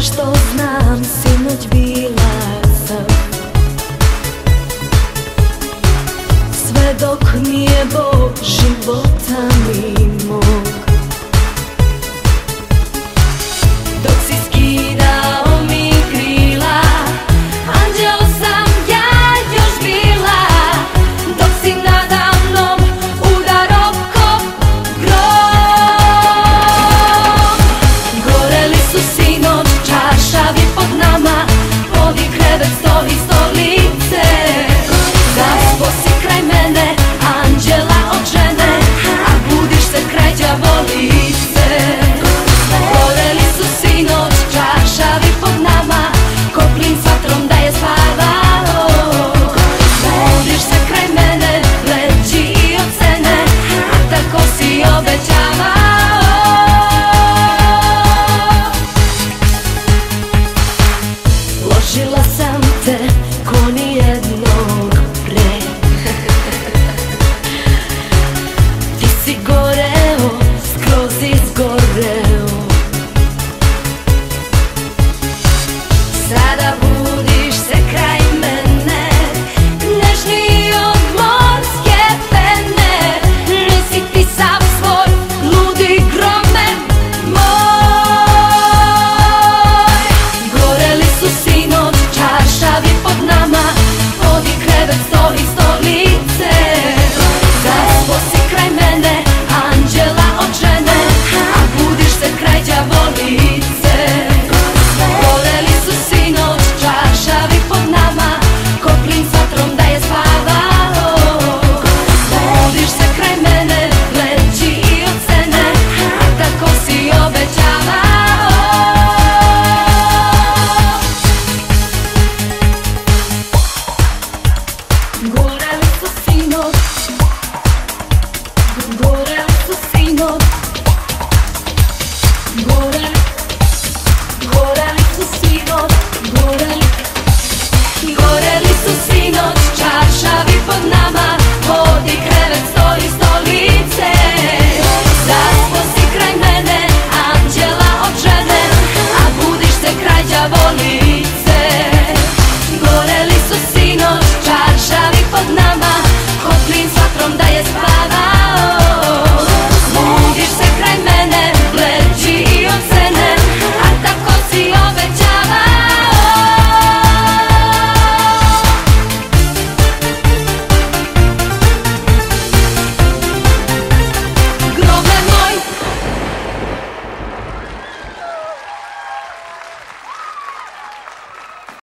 što znam sinuć bila sam. Sve dok mi je Bog života mi mog.